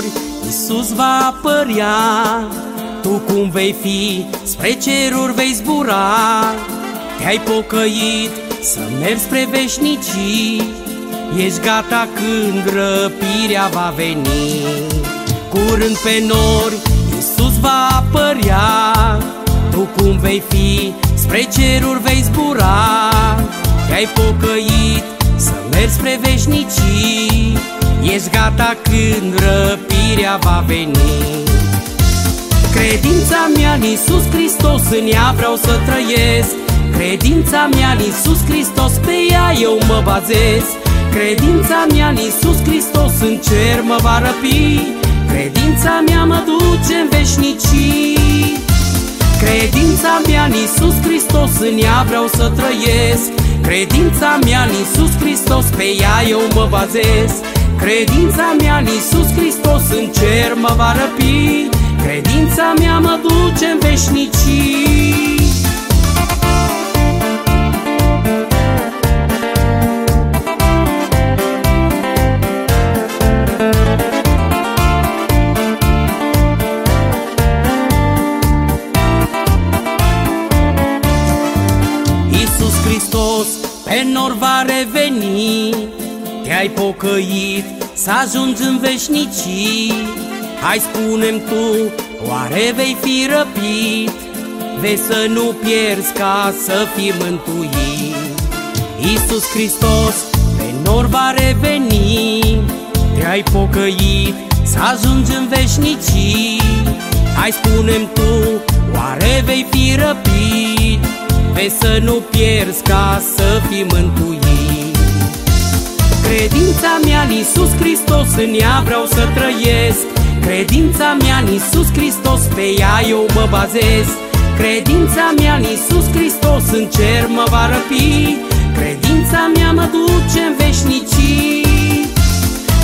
pe nori Iisus va apărea. Tu cum vei fi, spre ceruri vei zbura. Te-ai pocăit să mergi spre veșnicii. Ești gata când răpirea va veni. Curând pe nori Iisus va apărea. Tu cum vei fi, spre ceruri vei zbura. Te-ai pocăit să mergi spre veșnicii. Ești gata când răpirea va veni. Credința mea în Iisus Hristos, în ea vreau să trăiesc. Credința mea în Iisus Hristos, pe ea eu mă bazez. Credința mea în Iisus Hristos, în cer mă va răpi. Credința mea mă duce în veșnicii. Credința mea în Iisus Hristos, în ea vreau să trăiesc. Credința mea în Iisus Hristos, pe ea eu mă bazez Credința mea în Iisus Hristos, în cer mă va răpi. Credința mea mă duce în veșnicii Hristos pe nor va reveni Te-ai pocăit să ajungi în veșnicii. Hai spunem tu, oare vei fi răpit? Vei să nu pierzi ca să fii mântuit. Iisus Hristos pe nor va reveni. Te-ai pocăit să ajungi în veșnicii. Hai spunem tu, oare vei fi răpit? Vei să nu pierzi ca să fii mântuit Credința mea în Iisus Hristos, în ea vreau să trăiesc. Credința mea în Iisus Hristos, pe ea eu mă bazez. Credința mea în Iisus Hristos, în cer mă va răpi. Credința mea mă duce în veșnicii.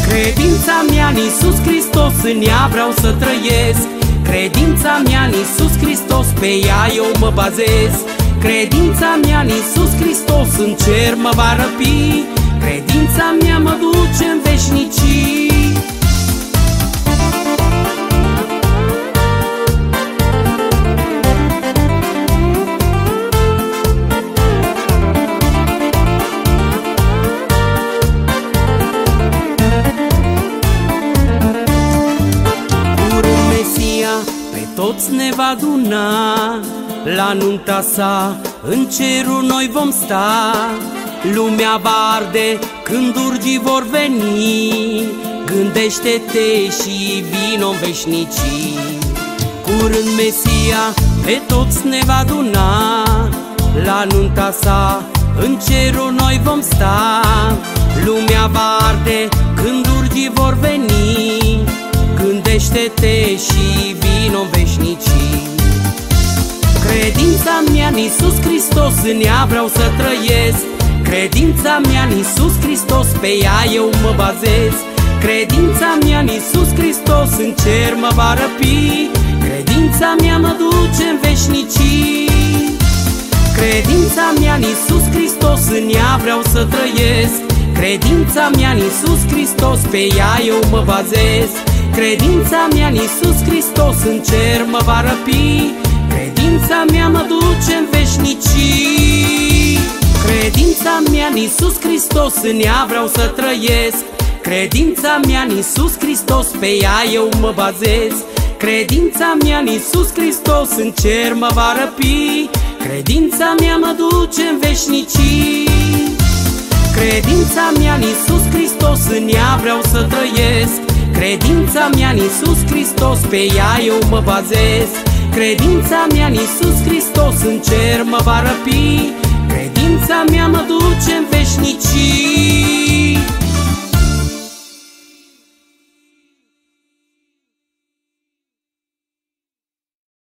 Credința mea în Iisus Hristos, în ea vreau să trăiesc. Credința mea în Iisus Hristos, pe ea eu mă bazez. Credința mea în Iisus Hristos în cer mă va răpi Credința mea mă duce în veșnicii. Curând Mesia pe toți ne va aduna la nunta sa în cerul noi vom sta Lumea va arde când urgii vor veni. Gândește-te și vino în veșnicii. Curând Mesia pe toți ne va aduna. La nunta sa în cerul noi vom sta. Lumea va arde când urgii vor veni. Gândește-te și vino în veșnicii. Credința mea în Iisus Hristos, în ea vreau să trăiesc Credința mea în Iisus Hristos, pe ea eu mă bazez. Credința mea în Iisus Hristos, în cer mă va răpi. Credința mea mă duce în veșnicii. Credința mea în Iisus Hristos, în ea vreau să trăiesc. Credința mea în Iisus Hristos, pe ea eu mă bazez. Credința mea în Iisus Hristos, în cer mă va răpi. Credința mea mă duce în veșnicii Credința mea în Iisus Hristos, în ea vreau să trăiesc. Credința mea în Iisus Hristos, pe ea eu mă bazez. Credința mea în Iisus Hristos, în cer mă va răpi. Credința mea mă duce în veșnicii. Credința mea în Iisus Hristos, în ea vreau să trăiesc. Credința mea în Iisus Hristos, pe ea eu mă bazez. Credința mea în Iisus Hristos în cer mă va răpi Credința mea mă duce în veșnicie.